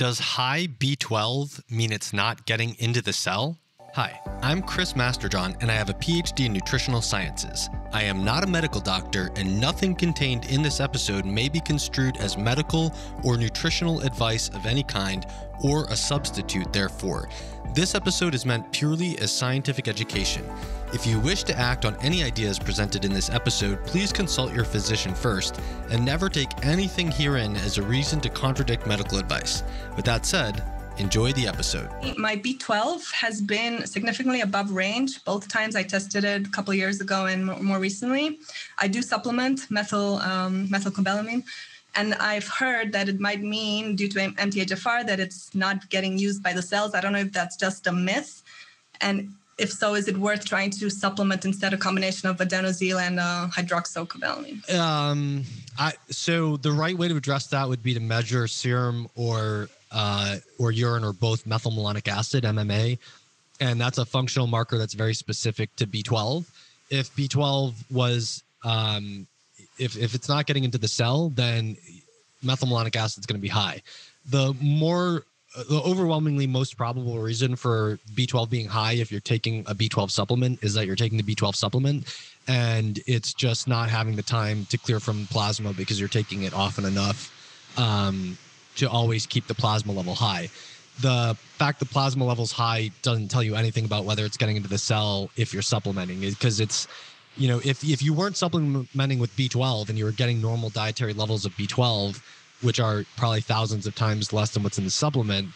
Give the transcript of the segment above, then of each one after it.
Does high B12 mean it's not getting into the cell? Hi, I'm Chris Masterjohn, and I have a PhD in nutritional sciences. I am not a medical doctor, and nothing contained in this episode may be construed as medical or nutritional advice of any kind or a substitute therefore. This episode is meant purely as scientific education. If you wish to act on any ideas presented in this episode, please consult your physician first and never take anything herein as a reason to contradict medical advice. With that said, enjoy the episode. My B12 has been significantly above range both times I tested it a couple years ago and more recently. I do supplement methyl um, methylcobalamin and I've heard that it might mean, due to MTHFR, that it's not getting used by the cells. I don't know if that's just a myth. And if so, is it worth trying to supplement instead a combination of adenosine and uh, hydroxycobalamin? Um, I, so the right way to address that would be to measure serum or uh, or urine or both methylmalonic acid (MMA), and that's a functional marker that's very specific to B12. If B12 was um, if if it's not getting into the cell, then methylmalonic acid is going to be high. The more the overwhelmingly most probable reason for B12 being high if you're taking a B12 supplement is that you're taking the B12 supplement and it's just not having the time to clear from plasma because you're taking it often enough um, to always keep the plasma level high. The fact the plasma level's high doesn't tell you anything about whether it's getting into the cell if you're supplementing because it's you know, if if you weren't supplementing with B12 and you were getting normal dietary levels of B12, which are probably thousands of times less than what's in the supplement,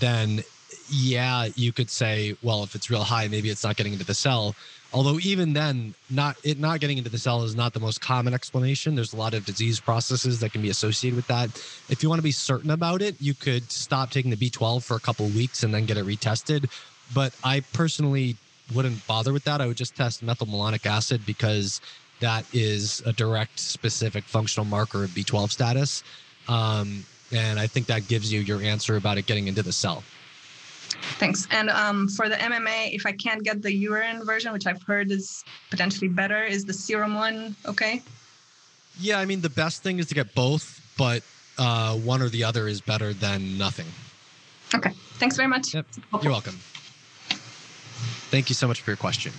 then yeah, you could say, well, if it's real high, maybe it's not getting into the cell. Although even then, not it not getting into the cell is not the most common explanation. There's a lot of disease processes that can be associated with that. If you want to be certain about it, you could stop taking the B12 for a couple weeks and then get it retested. But I personally wouldn't bother with that. I would just test methylmalonic acid because that is a direct, specific functional marker of B12 status. Um, and I think that gives you your answer about it getting into the cell. Thanks. And um, for the MMA, if I can't get the urine version, which I've heard is potentially better, is the serum one okay? Yeah, I mean, the best thing is to get both, but uh, one or the other is better than nothing. Okay. Thanks very much. Yep. You're welcome. Thank you so much for your question.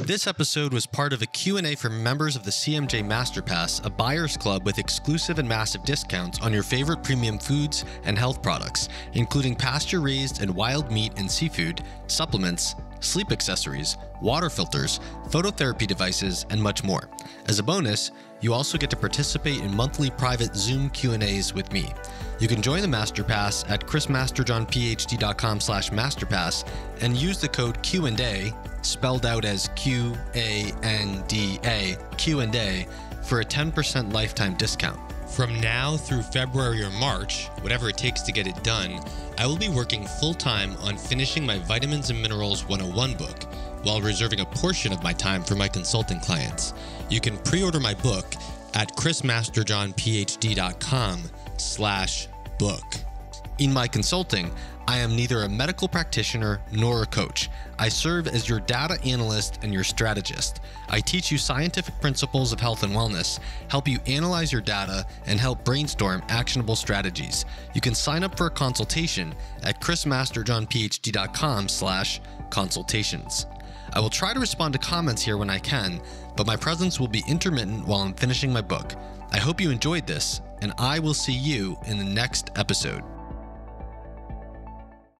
This episode was part of a Q&A for members of the CMJ Masterpass, a buyer's club with exclusive and massive discounts on your favorite premium foods and health products, including pasture-raised and wild meat and seafood, supplements, sleep accessories, water filters, phototherapy devices, and much more. As a bonus, you also get to participate in monthly private Zoom Q&As with me. You can join the Masterpass at chrismasterjohnphd.com slash masterpass and use the code Q&A, spelled out as Q-A-N-D-A, Q&A, for a 10% lifetime discount. From now through February or March, whatever it takes to get it done, I will be working full time on finishing my Vitamins and Minerals 101 book while reserving a portion of my time for my consulting clients. You can pre-order my book at chrismasterjohnphd.com slash book. In my consulting, I am neither a medical practitioner nor a coach. I serve as your data analyst and your strategist. I teach you scientific principles of health and wellness, help you analyze your data, and help brainstorm actionable strategies. You can sign up for a consultation at chrismasterjohnphd.com slash consultations. I will try to respond to comments here when I can, but my presence will be intermittent while I'm finishing my book. I hope you enjoyed this, and I will see you in the next episode.